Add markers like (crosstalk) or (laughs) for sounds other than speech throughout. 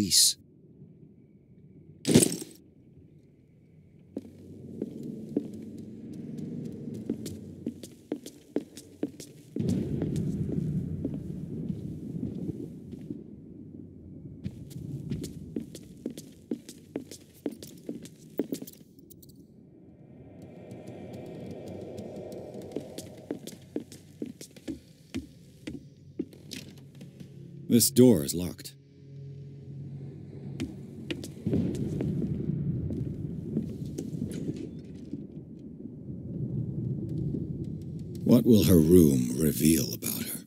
police. This door is locked. What will her room reveal about her?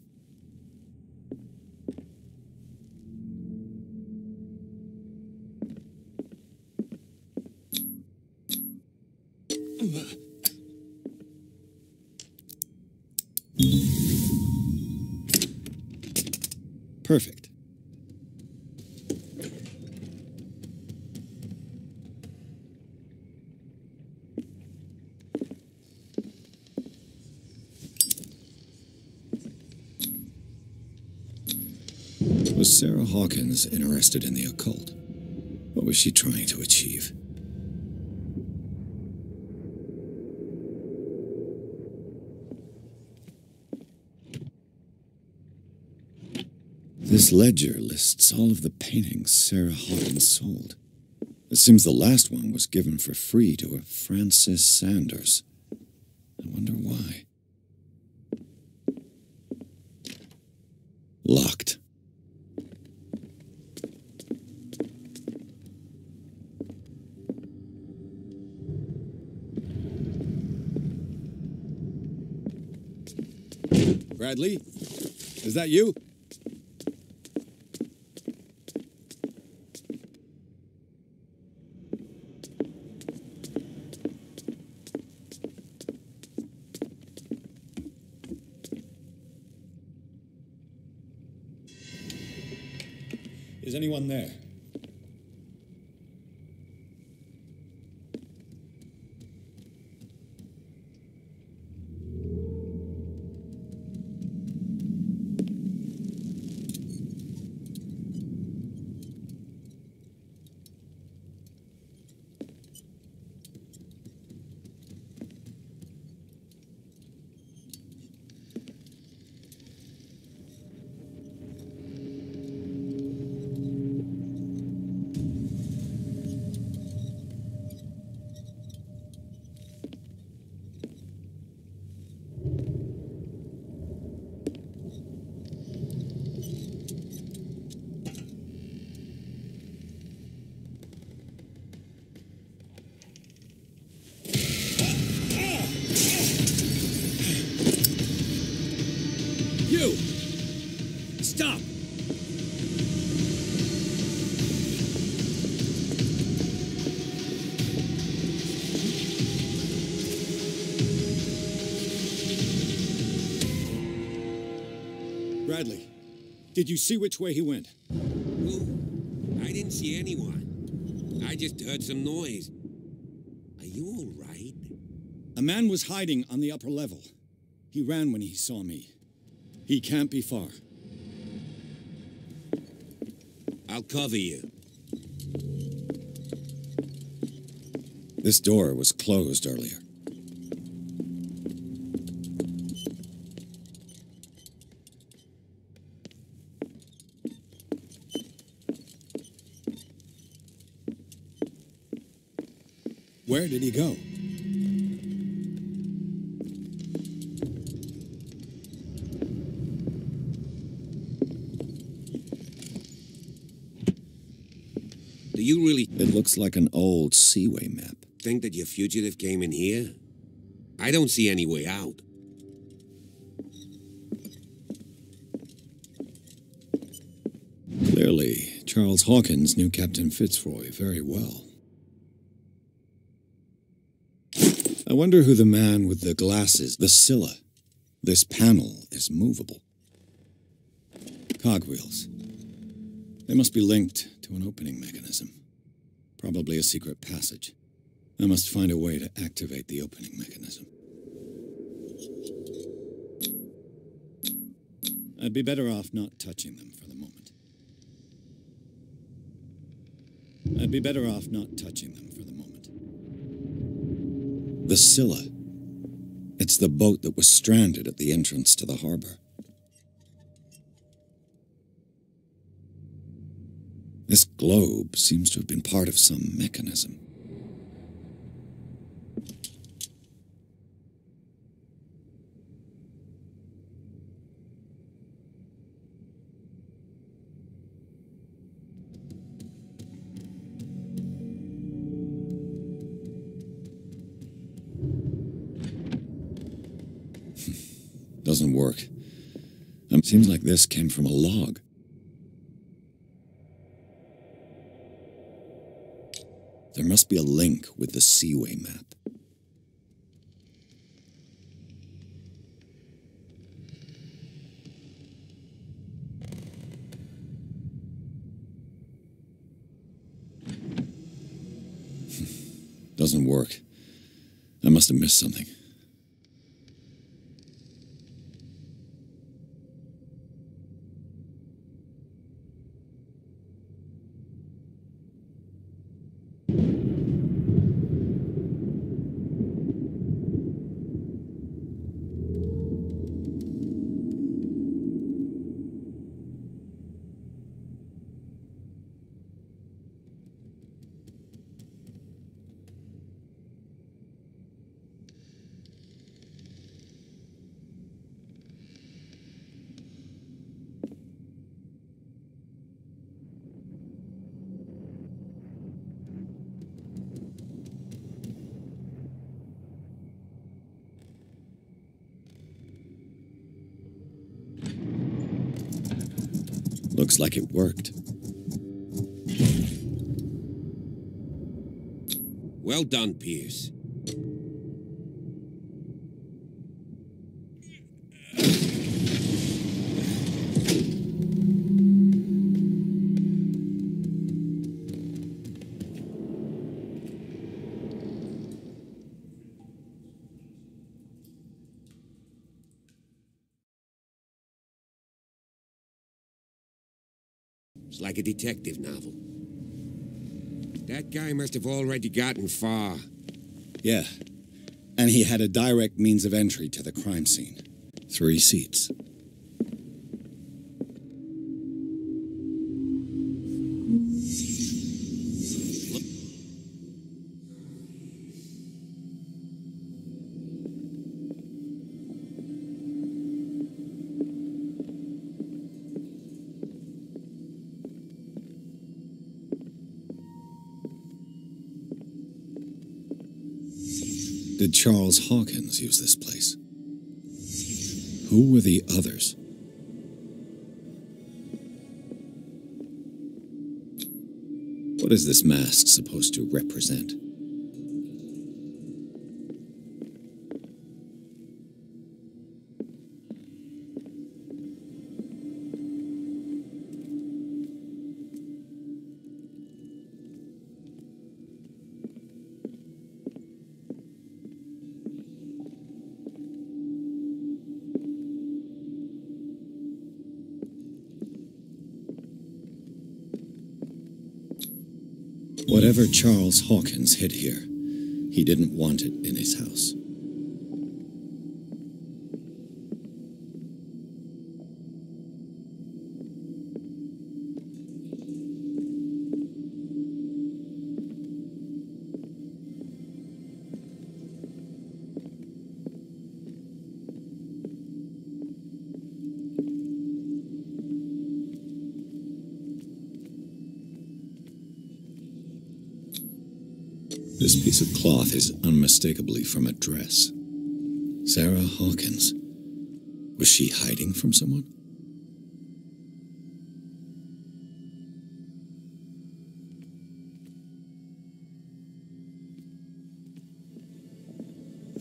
Perfect. Was Sarah Hawkins interested in the occult? What was she trying to achieve? This ledger lists all of the paintings Sarah Hawkins sold. It seems the last one was given for free to a Francis Sanders. I wonder why. Locked. Bradley? Is that you? Is anyone there? You! Stop! Bradley, did you see which way he went? Who? I didn't see anyone. I just heard some noise. Are you all right? A man was hiding on the upper level. He ran when he saw me. He can't be far. I'll cover you. This door was closed earlier. Where did he go? Do you really It looks like an old Seaway map. think that your fugitive came in here? I don't see any way out. Clearly, Charles Hawkins knew Captain Fitzroy very well. I wonder who the man with the glasses, the Scylla. This panel is movable. Cogwheels. They must be linked to an opening mechanism. Probably a secret passage. I must find a way to activate the opening mechanism. I'd be better off not touching them for the moment. I'd be better off not touching them for the moment. The Scylla. It's the boat that was stranded at the entrance to the harbor. Globe seems to have been part of some mechanism. (laughs) Doesn't work. Um, seems like this came from a log. There must be a link with the Seaway map. (laughs) Doesn't work. I must have missed something. Looks like it worked. Well done, Pierce. It's like a detective novel. That guy must have already gotten far. Yeah. And he had a direct means of entry to the crime scene. Three seats. Did Charles Hawkins use this place? Who were the others? What is this mask supposed to represent? Whatever Charles Hawkins hid here, he didn't want it in his house. This piece of cloth is unmistakably from a dress. Sarah Hawkins. Was she hiding from someone?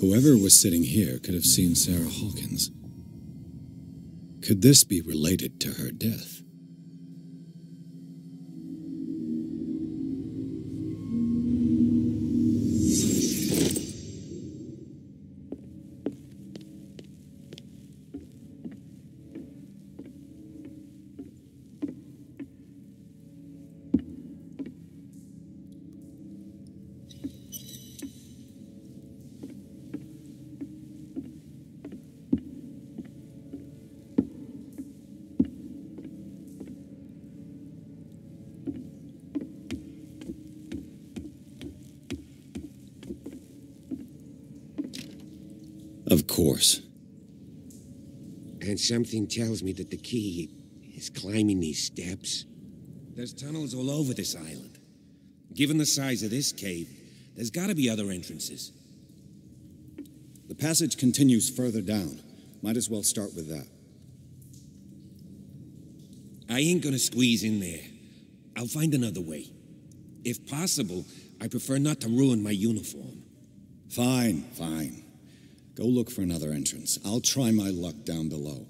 Whoever was sitting here could have seen Sarah Hawkins. Could this be related to her death? Of course. And something tells me that the key is climbing these steps. There's tunnels all over this island. Given the size of this cave, there's gotta be other entrances. The passage continues further down. Might as well start with that. I ain't gonna squeeze in there. I'll find another way. If possible, I prefer not to ruin my uniform. Fine, fine. Go look for another entrance. I'll try my luck down below.